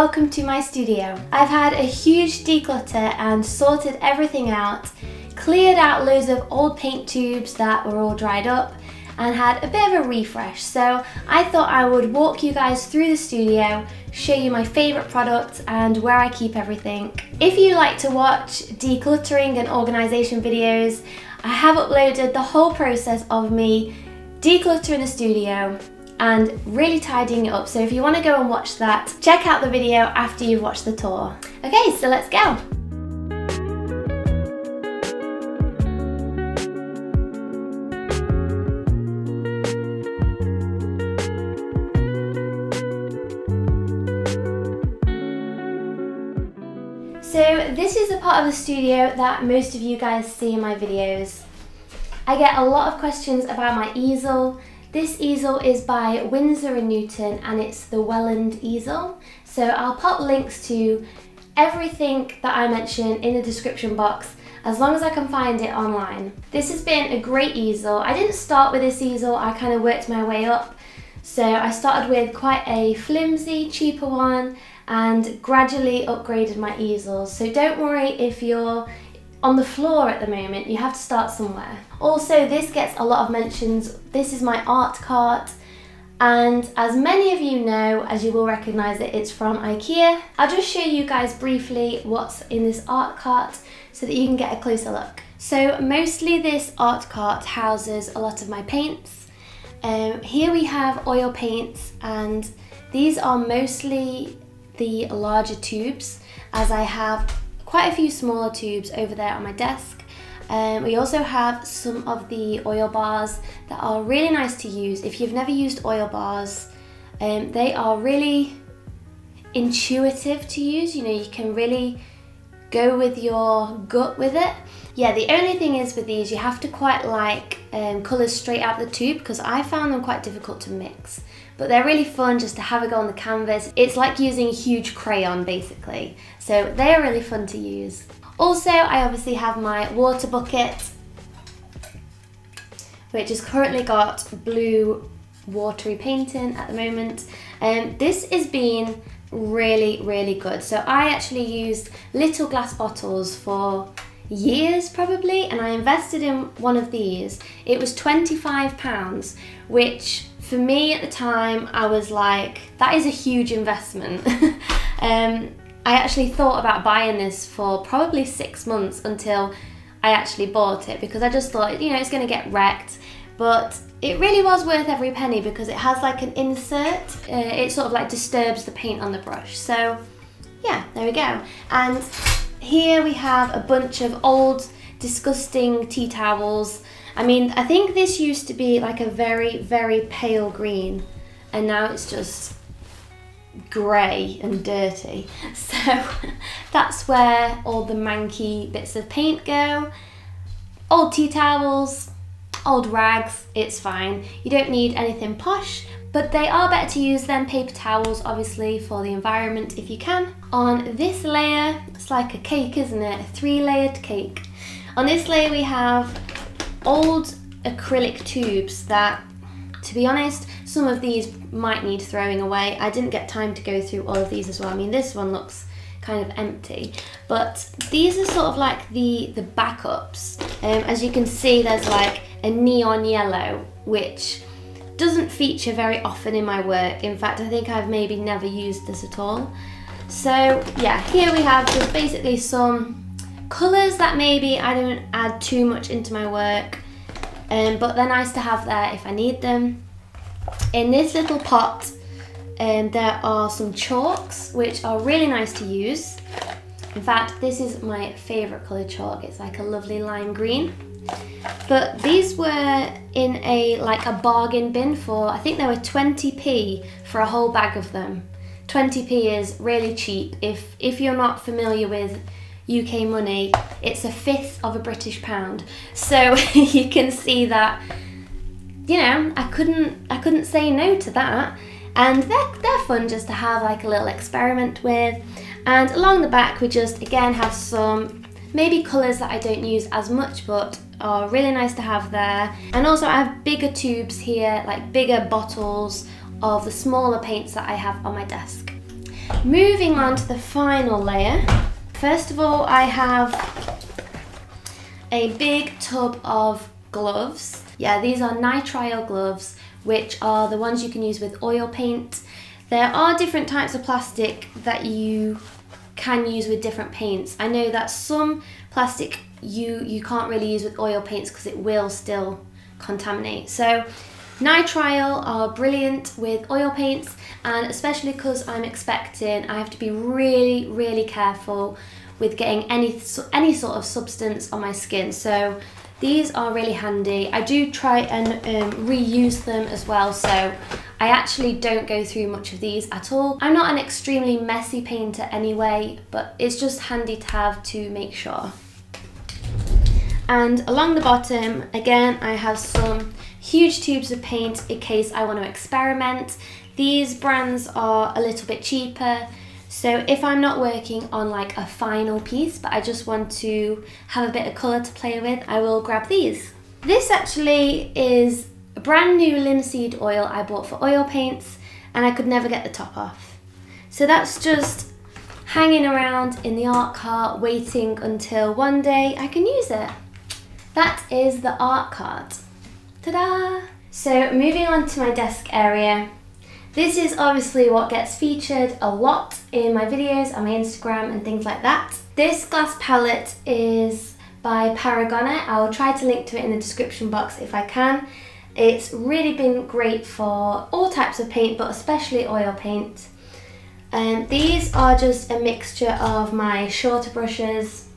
welcome to my studio. I've had a huge declutter and sorted everything out, cleared out loads of old paint tubes that were all dried up and had a bit of a refresh. So I thought I would walk you guys through the studio, show you my favourite products and where I keep everything. If you like to watch decluttering and organisation videos, I have uploaded the whole process of me decluttering the studio and really tidying it up. So if you want to go and watch that, check out the video after you've watched the tour. Okay, so let's go. So this is a part of the studio that most of you guys see in my videos. I get a lot of questions about my easel this easel is by Winsor & Newton and it's the Welland easel. So I'll pop links to everything that I mention in the description box as long as I can find it online. This has been a great easel. I didn't start with this easel, I kind of worked my way up. So I started with quite a flimsy, cheaper one and gradually upgraded my easels. So don't worry if you're on the floor at the moment, you have to start somewhere. Also, this gets a lot of mentions. This is my art cart. And as many of you know, as you will recognise it, it's from Ikea. I'll just show you guys briefly what's in this art cart so that you can get a closer look. So mostly this art cart houses a lot of my paints. Um, here we have oil paints and these are mostly the larger tubes as I have quite a few smaller tubes over there on my desk. Um, we also have some of the oil bars that are really nice to use. If you've never used oil bars, um, they are really intuitive to use. You know, you can really go with your gut with it. Yeah, the only thing is with these, you have to quite like um, colours straight out the tube because I found them quite difficult to mix but they're really fun just to have a go on the canvas. It's like using a huge crayon basically. So they are really fun to use. Also, I obviously have my water bucket, which has currently got blue watery painting at the moment. Um, this has been really, really good. So I actually used little glass bottles for years probably and I invested in one of these. It was £25 which for me at the time, I was like, that is a huge investment. um, I actually thought about buying this for probably six months until I actually bought it because I just thought, you know, it's going to get wrecked. But it really was worth every penny because it has like an insert. Uh, it sort of like disturbs the paint on the brush. So yeah, there we go. And here we have a bunch of old disgusting tea towels I mean, I think this used to be like a very, very pale green, and now it's just grey and dirty. So that's where all the manky bits of paint go. Old tea towels, old rags, it's fine. You don't need anything posh, but they are better to use than paper towels, obviously, for the environment if you can. On this layer, it's like a cake, isn't it? A three layered cake. On this layer we have old acrylic tubes that, to be honest, some of these might need throwing away. I didn't get time to go through all of these as well. I mean, this one looks kind of empty, but these are sort of like the, the backups. Um, as you can see, there's like a neon yellow, which doesn't feature very often in my work. In fact, I think I've maybe never used this at all. So yeah, here we have just basically some Colours that maybe I don't add too much into my work, um, but they're nice to have there if I need them. In this little pot, um, there are some chalks, which are really nice to use. In fact, this is my favourite colour chalk. It's like a lovely lime green. But these were in a like a bargain bin for, I think they were 20p for a whole bag of them. 20p is really cheap. If, if you're not familiar with UK money, it's a fifth of a British pound. So you can see that, you know, I couldn't, I couldn't say no to that. And they're, they're fun just to have like a little experiment with. And along the back, we just again have some maybe colours that I don't use as much, but are really nice to have there. And also I have bigger tubes here, like bigger bottles of the smaller paints that I have on my desk. Moving on to the final layer. First of all, I have a big tub of gloves. Yeah, these are nitrile gloves, which are the ones you can use with oil paint. There are different types of plastic that you can use with different paints. I know that some plastic you, you can't really use with oil paints because it will still contaminate. So nitrile are brilliant with oil paints and especially because I'm expecting I have to be really really careful with getting any any sort of substance on my skin. So these are really handy. I do try and um, reuse them as well so I actually don't go through much of these at all. I'm not an extremely messy painter anyway but it's just handy to have to make sure and along the bottom again I have some huge tubes of paint in case I want to experiment these brands are a little bit cheaper. So if I'm not working on like a final piece, but I just want to have a bit of colour to play with, I will grab these. This actually is a brand new linseed oil I bought for oil paints and I could never get the top off. So that's just hanging around in the art cart waiting until one day I can use it. That is the art card. Ta-da! So moving on to my desk area, this is obviously what gets featured a lot in my videos on my Instagram and things like that. This glass palette is by Paragona. I'll try to link to it in the description box if I can. It's really been great for all types of paint, but especially oil paint. Um, these are just a mixture of my shorter brushes,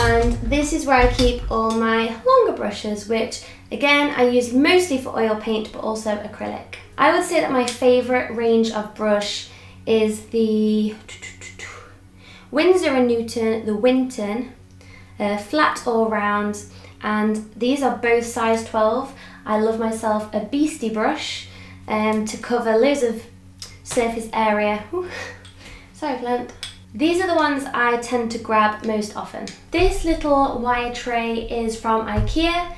and this is where I keep all my longer brushes, which again, I use mostly for oil paint, but also acrylic. I would say that my favourite range of brush is the Winsor & Newton, the Winton, uh, flat all round, and these are both size 12. I love myself a beastie brush um, to cover loads of surface area. sorry plant. These are the ones I tend to grab most often. This little wire tray is from Ikea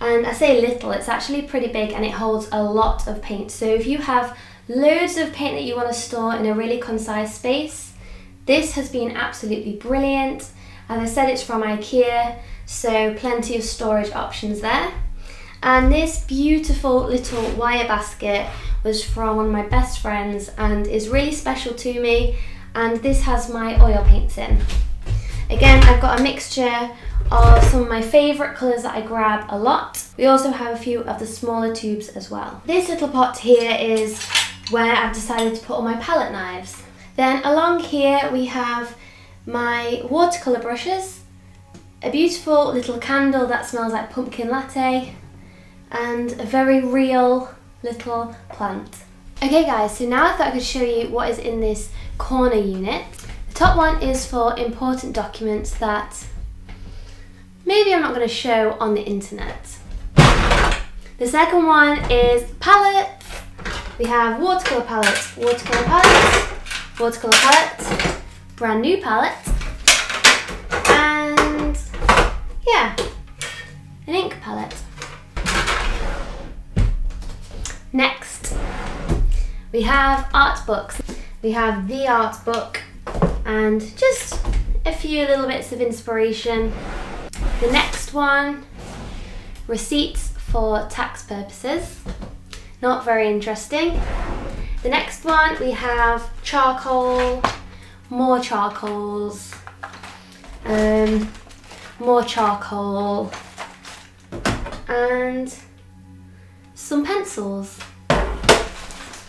and I say little, it's actually pretty big and it holds a lot of paint. So if you have loads of paint that you want to store in a really concise space, this has been absolutely brilliant. As I said, it's from Ikea, so plenty of storage options there. And this beautiful little wire basket was from one of my best friends and is really special to me. And this has my oil paints in. Again, I've got a mixture of some of my favourite colours that I grab a lot. We also have a few of the smaller tubes as well. This little pot here is where I've decided to put all my palette knives. Then along here we have my watercolour brushes, a beautiful little candle that smells like pumpkin latte, and a very real little plant. Okay guys, so now I thought I could show you what is in this corner unit. The top one is for important documents that maybe I'm not going to show on the internet. The second one is palettes. We have watercolour palettes, watercolour palette, watercolour palette, brand new palette, and yeah, an ink palette. Next, we have art books. We have the art book and just a few little bits of inspiration the next one, receipts for tax purposes. Not very interesting. The next one we have charcoal, more charcoals, um, more charcoal, and some pencils.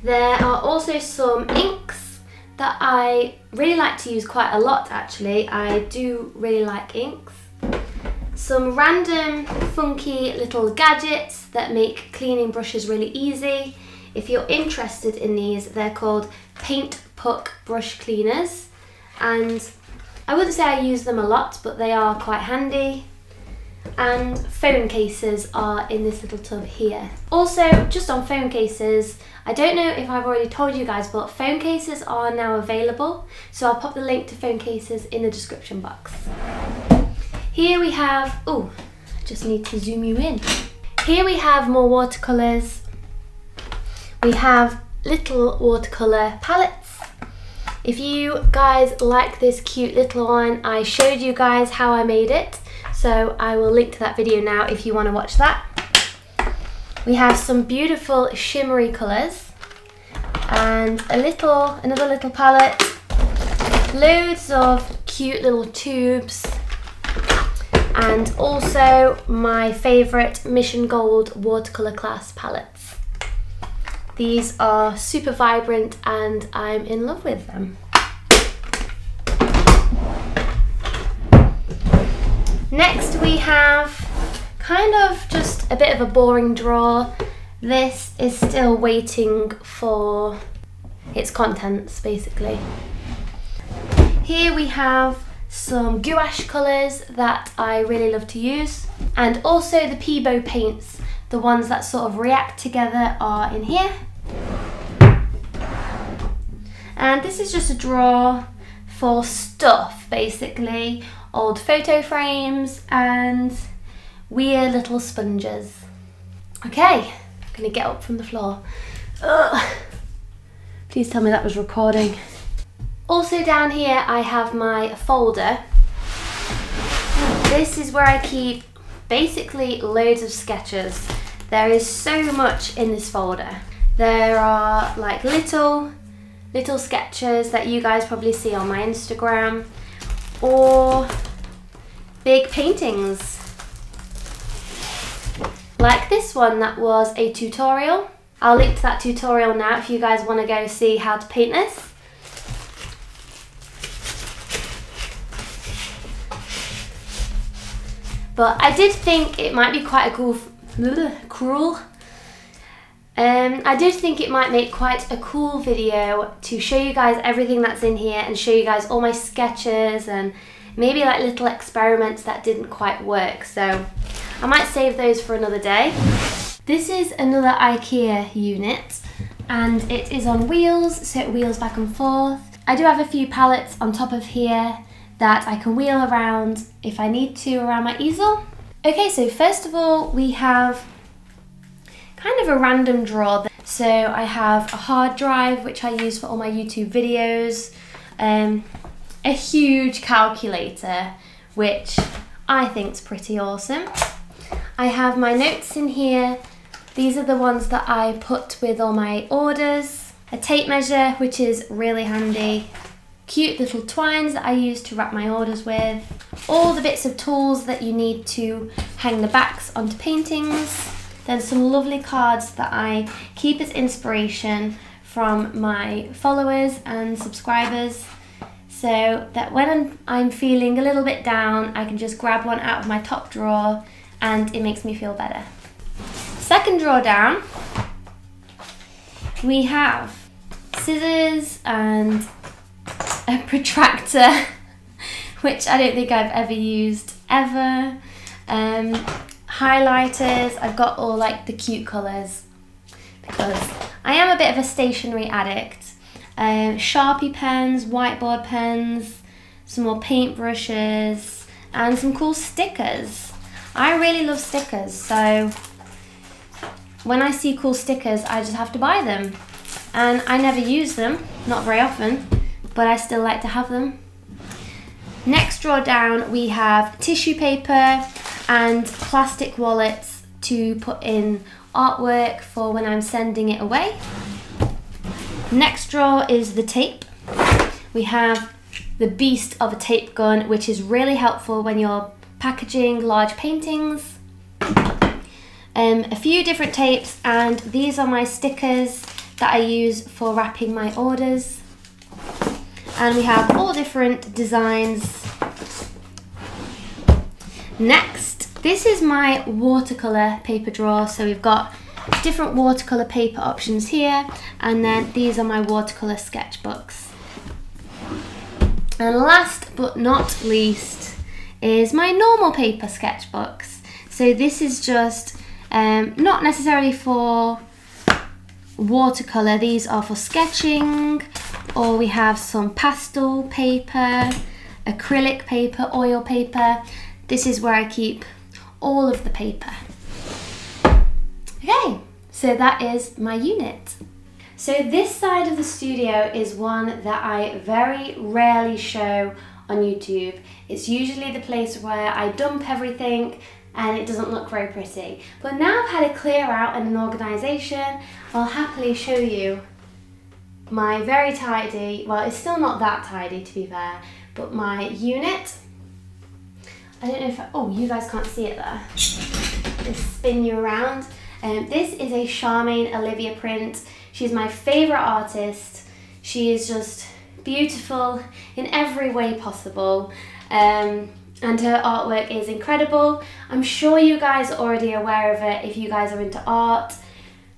There are also some inks that I really like to use quite a lot actually. I do really like inks some random funky little gadgets that make cleaning brushes really easy. If you're interested in these, they're called Paint Puck Brush Cleaners. And I wouldn't say I use them a lot, but they are quite handy. And phone cases are in this little tub here. Also, just on phone cases, I don't know if I've already told you guys, but phone cases are now available. So I'll pop the link to phone cases in the description box. Here we have, oh, just need to zoom you in. Here we have more watercolours. We have little watercolour palettes. If you guys like this cute little one, I showed you guys how I made it. So I will link to that video now if you want to watch that. We have some beautiful shimmery colours and a little, another little palette, loads of cute little tubes and also my favourite Mission Gold watercolour class palettes. These are super vibrant and I'm in love with them. Next we have kind of just a bit of a boring drawer. This is still waiting for its contents basically. Here we have some gouache colours that I really love to use and also the Pebeo paints, the ones that sort of react together are in here. And this is just a drawer for stuff basically, old photo frames and weird little sponges. Okay, I'm gonna get up from the floor. Ugh. Please tell me that was recording. Also down here I have my folder. This is where I keep basically loads of sketches. There is so much in this folder. There are like little, little sketches that you guys probably see on my Instagram or big paintings like this one that was a tutorial. I'll link to that tutorial now if you guys want to go see how to paint this. But I did think it might be quite a cool, cruel. Um, I did think it might make quite a cool video to show you guys everything that's in here and show you guys all my sketches and maybe like little experiments that didn't quite work. So I might save those for another day. This is another IKEA unit and it is on wheels, so it wheels back and forth. I do have a few pallets on top of here that I can wheel around if I need to around my easel. Okay, so first of all, we have kind of a random draw. So I have a hard drive, which I use for all my YouTube videos, um, a huge calculator, which I think is pretty awesome. I have my notes in here. These are the ones that I put with all my orders. A tape measure, which is really handy. Cute little twines that I use to wrap my orders with. All the bits of tools that you need to hang the backs onto paintings. Then some lovely cards that I keep as inspiration from my followers and subscribers so that when I'm, I'm feeling a little bit down I can just grab one out of my top drawer and it makes me feel better. Second drawer down, we have scissors and a protractor, which I don't think I've ever used ever. Um, highlighters, I've got all like the cute colours because I am a bit of a stationery addict. Um, Sharpie pens, whiteboard pens, some more paint brushes, and some cool stickers. I really love stickers, so when I see cool stickers, I just have to buy them. And I never use them, not very often, but I still like to have them. Next drawer down, we have tissue paper and plastic wallets to put in artwork for when I'm sending it away. Next drawer is the tape. We have the beast of a tape gun, which is really helpful when you're packaging large paintings. Um, a few different tapes and these are my stickers that I use for wrapping my orders. And we have all different designs. Next, this is my watercolour paper drawer. So we've got different watercolour paper options here and then these are my watercolour sketchbooks. And last but not least, is my normal paper sketchbooks. So this is just um, not necessarily for watercolour, these are for sketching, or we have some pastel paper, acrylic paper, oil paper. This is where I keep all of the paper. Okay, so that is my unit. So this side of the studio is one that I very rarely show on YouTube. It's usually the place where I dump everything and it doesn't look very pretty. But now I've had a clear out and an organisation, I'll happily show you my very tidy, well it's still not that tidy to be fair, but my unit. I don't know if, I, oh you guys can't see it there. Just spin you around. Um, this is a Charmaine Olivia print. She's my favourite artist. She is just beautiful in every way possible. Um, and her artwork is incredible. I'm sure you guys are already aware of it if you guys are into art.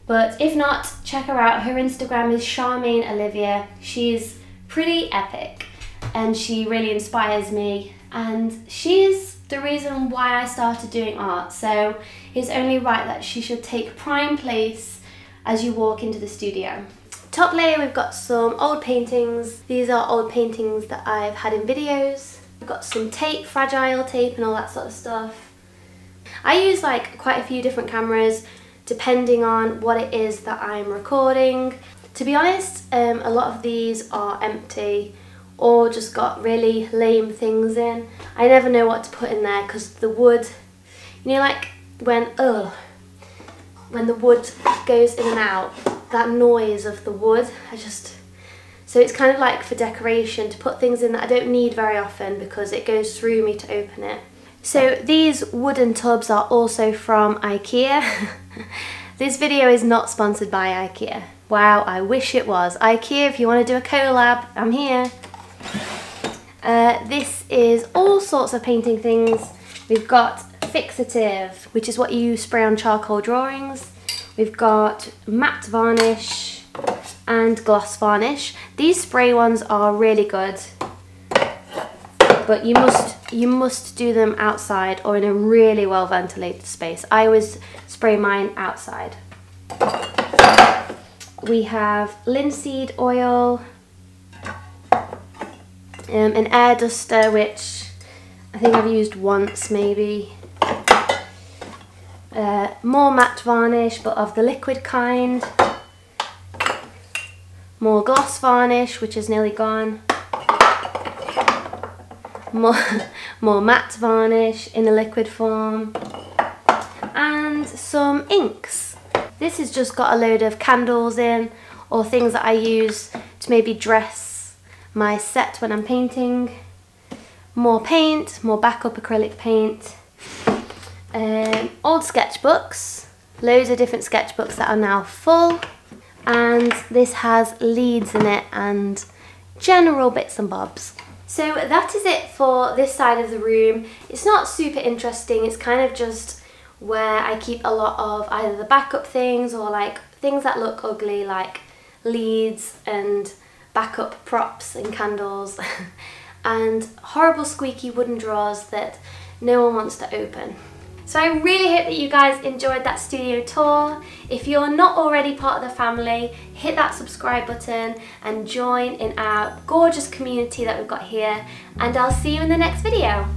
But if not, check her out. Her Instagram is Charmaine Olivia. She's pretty epic and she really inspires me. And she's the reason why I started doing art. So it's only right that she should take prime place as you walk into the studio. Top layer, we've got some old paintings. These are old paintings that I've had in videos. We've got some tape, fragile tape and all that sort of stuff. I use like quite a few different cameras depending on what it is that I'm recording. To be honest, um, a lot of these are empty or just got really lame things in. I never know what to put in there because the wood, you know like when, ugh, when the wood goes in and out, that noise of the wood, I just, so it's kind of like for decoration to put things in that I don't need very often because it goes through me to open it. So these wooden tubs are also from Ikea. this video is not sponsored by Ikea. Wow, I wish it was. Ikea, if you want to do a collab, I'm here. Uh, this is all sorts of painting things. We've got fixative, which is what you spray on charcoal drawings. We've got matte varnish and gloss varnish. These spray ones are really good but you must you must do them outside or in a really well ventilated space. I always spray mine outside. We have linseed oil, an air duster which I think I've used once maybe. Uh, more matte varnish but of the liquid kind. More gloss varnish which is nearly gone more, more matte varnish in a liquid form, and some inks. This has just got a load of candles in, or things that I use to maybe dress my set when I'm painting. More paint, more backup acrylic paint. Um, old sketchbooks, loads of different sketchbooks that are now full. And this has leads in it and general bits and bobs. So that is it for this side of the room. It's not super interesting, it's kind of just where I keep a lot of either the backup things or like things that look ugly like leads and backup props and candles and horrible squeaky wooden drawers that no one wants to open. So I really hope that you guys enjoyed that studio tour. If you're not already part of the family, hit that subscribe button and join in our gorgeous community that we've got here. And I'll see you in the next video.